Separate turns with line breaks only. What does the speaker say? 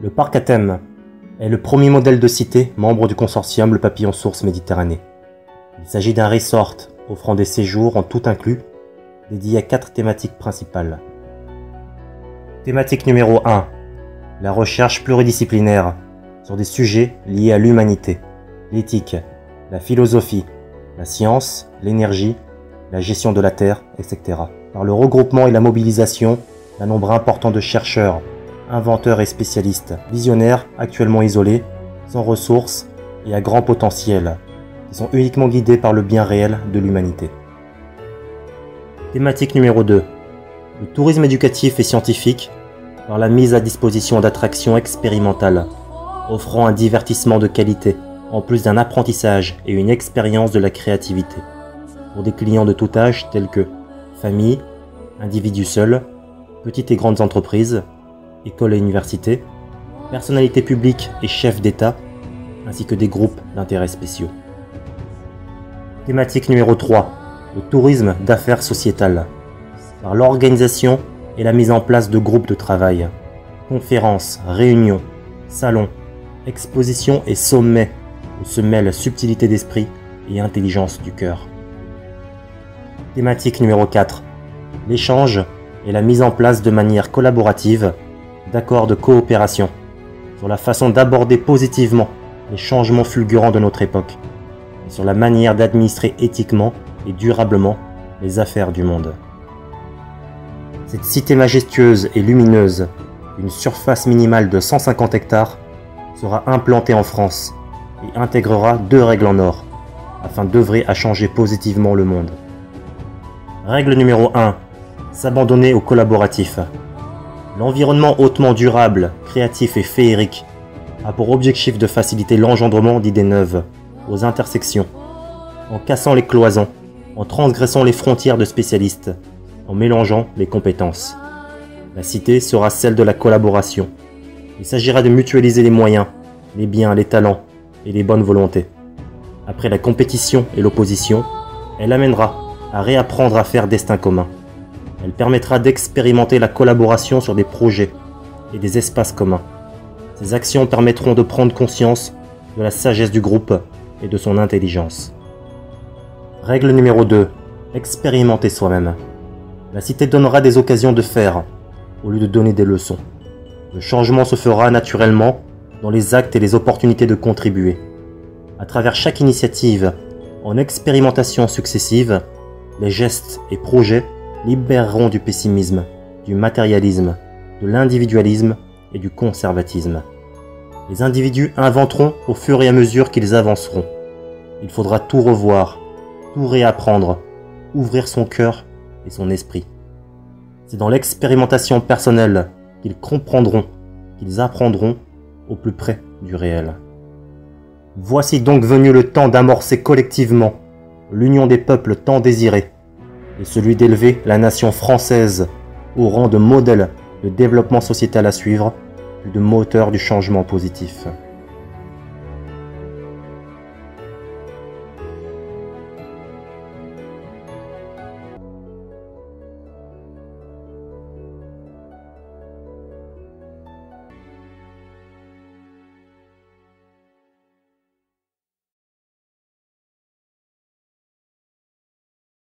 Le parc à thème est le premier modèle de cité membre du consortium Le Papillon Source Méditerranée. Il s'agit d'un resort offrant des séjours en tout inclus, dédié à quatre thématiques principales. Thématique numéro 1. La recherche pluridisciplinaire sur des sujets liés à l'humanité, l'éthique, la philosophie, la science, l'énergie, la gestion de la Terre, etc. Par le regroupement et la mobilisation d'un nombre important de chercheurs, inventeurs et spécialistes, visionnaires actuellement isolés, sans ressources et à grand potentiel, qui sont uniquement guidés par le bien réel de l'humanité. Thématique numéro 2. Le tourisme éducatif et scientifique par la mise à disposition d'attractions expérimentales, offrant un divertissement de qualité, en plus d'un apprentissage et une expérience de la créativité, pour des clients de tout âge tels que famille, individus seuls, petites et grandes entreprises, écoles et universités, personnalités publiques et chefs d'État, ainsi que des groupes d'intérêts spéciaux. Thématique numéro 3. Le tourisme d'affaires sociétales. Par l'organisation et la mise en place de groupes de travail, conférences, réunions, salons, expositions et sommets où se mêlent subtilité d'esprit et intelligence du cœur. Thématique numéro 4. L'échange et la mise en place de manière collaborative d'accords de coopération sur la façon d'aborder positivement les changements fulgurants de notre époque et sur la manière d'administrer éthiquement et durablement les affaires du monde. Cette cité majestueuse et lumineuse, d'une surface minimale de 150 hectares, sera implantée en France et intégrera deux règles en or afin d'œuvrer à changer positivement le monde. Règle numéro 1. S'abandonner au collaboratif. L'environnement hautement durable, créatif et féerique a pour objectif de faciliter l'engendrement d'idées neuves, aux intersections, en cassant les cloisons, en transgressant les frontières de spécialistes, en mélangeant les compétences. La cité sera celle de la collaboration. Il s'agira de mutualiser les moyens, les biens, les talents et les bonnes volontés. Après la compétition et l'opposition, elle amènera à réapprendre à faire destin commun. Elle permettra d'expérimenter la collaboration sur des projets et des espaces communs. Ces actions permettront de prendre conscience de la sagesse du groupe et de son intelligence. Règle numéro 2. Expérimenter soi-même. La cité donnera des occasions de faire, au lieu de donner des leçons. Le changement se fera naturellement dans les actes et les opportunités de contribuer. À travers chaque initiative, en expérimentation successive, les gestes et projets libéreront du pessimisme, du matérialisme, de l'individualisme et du conservatisme. Les individus inventeront au fur et à mesure qu'ils avanceront. Il faudra tout revoir, tout réapprendre, ouvrir son cœur et son esprit. C'est dans l'expérimentation personnelle qu'ils comprendront, qu'ils apprendront au plus près du réel. Voici donc venu le temps d'amorcer collectivement l'union des peuples tant désirés et celui d'élever la nation française au rang de modèle de développement sociétal à suivre, de moteur du changement positif.